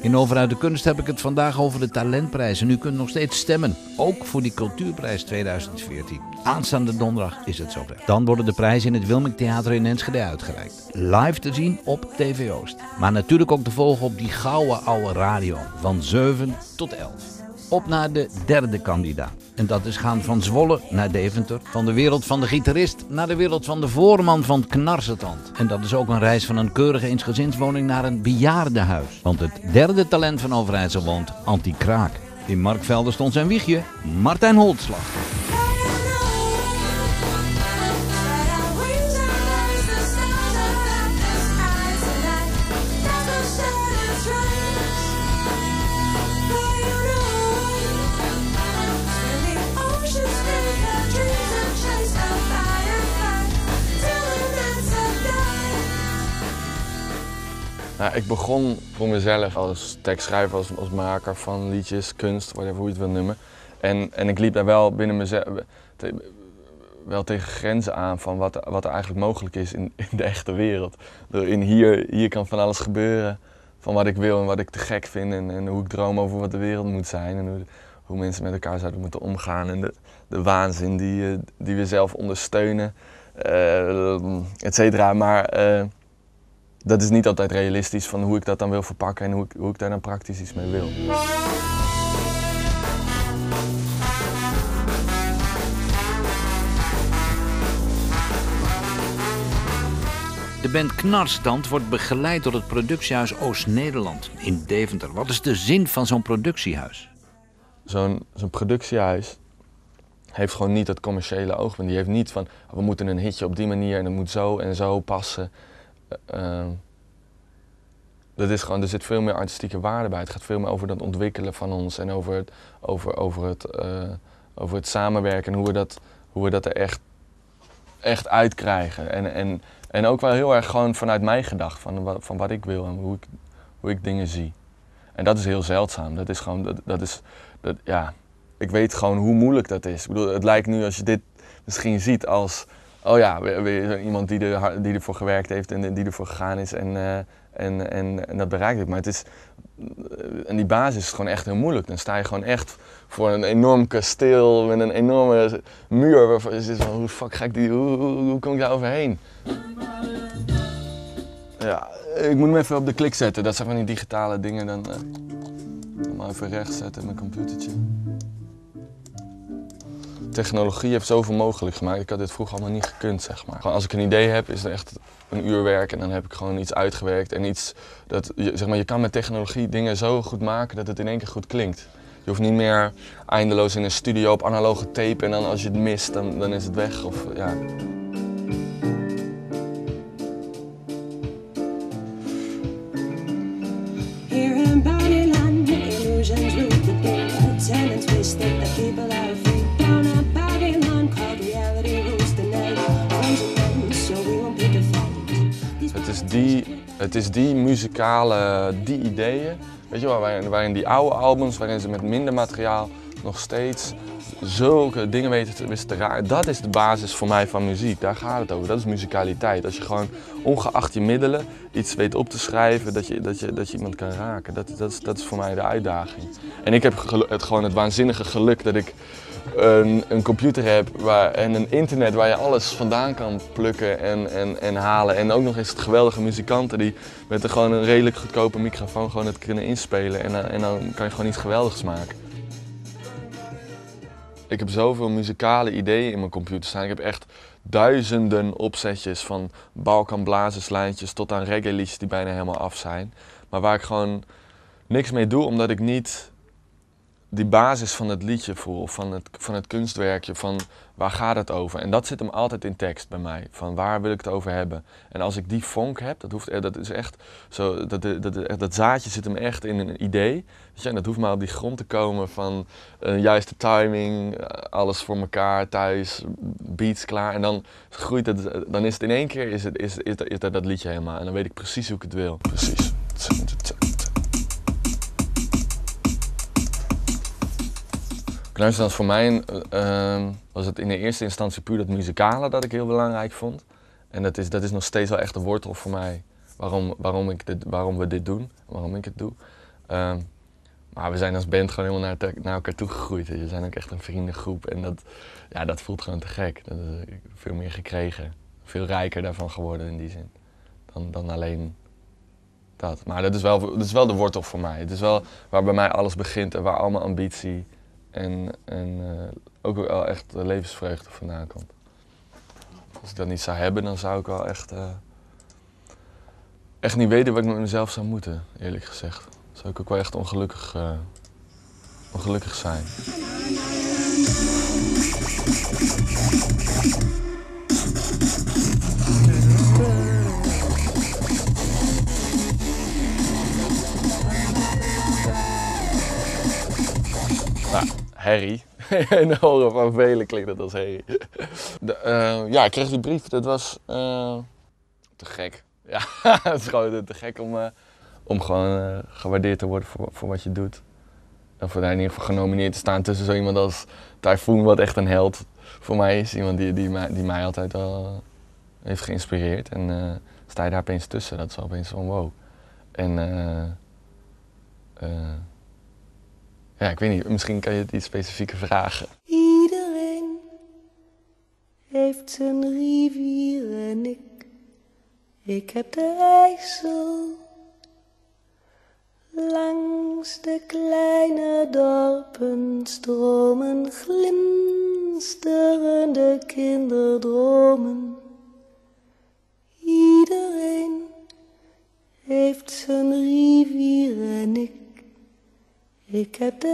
In Overuit de Kunst heb ik het vandaag over de talentprijs. En u kunt nog steeds stemmen, ook voor die cultuurprijs 2014. Aanstaande donderdag is het zover. Dan worden de prijzen in het Wilming Theater in Enschede uitgereikt. Live te zien op TV Oost. Maar natuurlijk ook te volgen op die gouden oude radio van 7 tot 11 op naar de derde kandidaat. En dat is gaan van Zwolle naar Deventer. Van de wereld van de gitarist naar de wereld van de voorman van knarsetand. En dat is ook een reis van een keurige eensgezinswoning naar een bejaardenhuis. Want het derde talent van Overijssel woont, Anti Kraak. In Markvelden stond zijn wiegje, Martijn Holtslag. Nou, ik begon voor mezelf als tekstschrijver, als, als maker van liedjes, kunst, whatever hoe je het wil noemen. En, en ik liep daar wel binnen mezelf wel tegen grenzen aan van wat, wat er eigenlijk mogelijk is in, in de echte wereld. In hier, hier kan van alles gebeuren, van wat ik wil en wat ik te gek vind en, en hoe ik droom over wat de wereld moet zijn en hoe, hoe mensen met elkaar zouden moeten omgaan en de, de waanzin die, eh, die we zelf ondersteunen, uh, et cetera. Maar uh, dat is niet altijd realistisch van hoe ik dat dan wil verpakken en hoe ik, hoe ik daar dan praktisch iets mee wil. De band Knarstand wordt begeleid door het productiehuis Oost-Nederland in Deventer. Wat is de zin van zo'n productiehuis? Zo'n zo'n productiehuis heeft gewoon niet het commerciële oog. Die heeft niet van we moeten een hitje op die manier en het moet zo en zo passen. Uh, dat is gewoon, er zit veel meer artistieke waarde bij. Het gaat veel meer over het ontwikkelen van ons en over het, over, over het, uh, over het samenwerken en hoe we dat, hoe we dat er echt, echt uitkrijgen. En, en, en ook wel heel erg gewoon vanuit mijn gedacht, van, van wat ik wil en hoe ik, hoe ik dingen zie. En dat is heel zeldzaam. Dat is gewoon, dat, dat is, dat, ja, ik weet gewoon hoe moeilijk dat is. Ik bedoel, het lijkt nu als je dit misschien ziet als oh ja, weer, iemand die, er, die ervoor gewerkt heeft en die ervoor gegaan is en, uh, en, en, en, dat bereikt het. Maar het is, uh, en die basis is gewoon echt heel moeilijk. Dan sta je gewoon echt voor een enorm kasteel met een enorme muur waarvan je zit van, hoe fuck ga ik die, hoe, hoe, kom ik daar overheen? Ja, ik moet hem even op de klik zetten. Dat zijn van die digitale dingen. Dan uh, maar even rechts zetten mijn computertje technologie heeft zoveel mogelijk gemaakt. Ik had dit vroeger allemaal niet gekund, zeg maar. Gewoon als ik een idee heb, is het echt een uur werk en dan heb ik gewoon iets uitgewerkt. En iets dat, zeg maar, je kan met technologie dingen zo goed maken dat het in één keer goed klinkt. Je hoeft niet meer eindeloos in een studio op analoge tape en dan als je het mist, dan, dan is het weg. Of, ja. Het is die muzikale, die ideeën, weet je waarin, waarin die oude albums, waarin ze met minder materiaal nog steeds zulke dingen weten te, te raken. Dat is de basis voor mij van muziek. Daar gaat het over. Dat is muzikaliteit. Als je gewoon ongeacht je middelen iets weet op te schrijven, dat je, dat je, dat je iemand kan raken. Dat, dat, is, dat is voor mij de uitdaging. En ik heb het, gewoon het waanzinnige geluk dat ik een, een computer heb waar, en een internet waar je alles vandaan kan plukken en, en, en halen. En ook nog eens het geweldige muzikanten die met een, gewoon een redelijk goedkope microfoon gewoon het kunnen inspelen. En, en dan kan je gewoon iets geweldigs maken. Ik heb zoveel muzikale ideeën in mijn computer staan. Ik heb echt duizenden opzetjes van Balkan blazerslijntjes tot aan reggae die bijna helemaal af zijn. Maar waar ik gewoon niks mee doe omdat ik niet die basis van het liedje voel, van het, van het kunstwerkje, van waar gaat het over? En dat zit hem altijd in tekst bij mij, van waar wil ik het over hebben? En als ik die vonk heb, dat, hoeft, dat is echt zo, dat, dat, dat, dat zaadje zit hem echt in een idee. Weet je, en dat hoeft maar op die grond te komen van juiste timing, eh, alles voor elkaar, thuis, beats klaar. En dan groeit het, dan is het in één keer, is, het, is, is, is dat, dat liedje helemaal. En dan weet ik precies hoe ik het wil. Precies. Knarsetand voor mij uh, was het in de eerste instantie puur dat muzikale dat ik heel belangrijk vond. En dat is, dat is nog steeds wel echt de wortel voor mij waarom, waarom, ik dit, waarom we dit doen, waarom ik het doe. Ehm, maar we zijn als band gewoon helemaal naar, naar elkaar toegegroeid. We zijn ook echt een vriendengroep. En dat, ja, dat voelt gewoon te gek. Dat is, heb veel meer gekregen. Veel rijker daarvan geworden in die zin. Dan, dan alleen dat. Maar dat is, wel, dat is wel de wortel voor mij. Het is wel waar bij mij alles begint en waar al mijn ambitie en, en eh, ook wel echt de levensvreugde vandaan komt. Als ik dat niet zou hebben, dan zou ik wel echt, eh, echt niet weten wat ik met mezelf zou moeten, eerlijk gezegd. Zou ik ook wel echt ongelukkig, eh, ongelukkig zijn. Herrie. In de oren van velen klinkt dat als herrie. De, eh, ja, ik kreeg die brief. Dat was eh, te gek. Ja, het is gewoon te gek om, eh, om gewoon gewaardeerd te worden voor, voor wat je doet. En voor daar in ieder geval genomineerd te staan tussen zo iemand als Typhoon, wat echt een held voor mij is. Iemand die, die, mij, die mij altijd wel heeft geïnspireerd. En sta je daar opeens tussen, dat is wel opeens van wow. En eh, ja, ik weet niet, misschien kan je het iets specifieker vragen. Iedereen heeft zijn rivier en ik, ik heb de IJssel. Langs de kleine dorpen stromen glinsterende kinderdromen. Iedereen heeft zijn ik heb.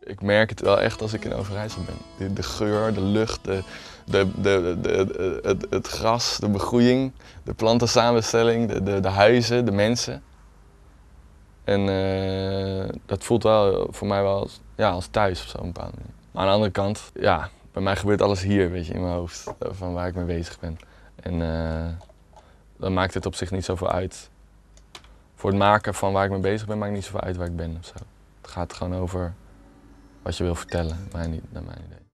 Ik merk het wel echt als ik in Overijssel ben. De, geur, de lucht, de, de, de, het, het gras, de begroeiing, de plantensamenstelling, de, de, huizen, de mensen. En eh, dat voelt wel voor mij wel als, ja, als thuis op zo'n bepaalde manier. Maar aan de andere kant, ja, bij mij gebeurt alles hier, weet je, in mijn hoofd, eh, van waar ik mee bezig ben. En eh, dan maakt het op zich niet zoveel uit. Voor het maken van waar ik mee bezig ben, maakt niet zoveel uit waar ik ben of zo. Het gaat gewoon over wat je wil vertellen, naar mijn idee.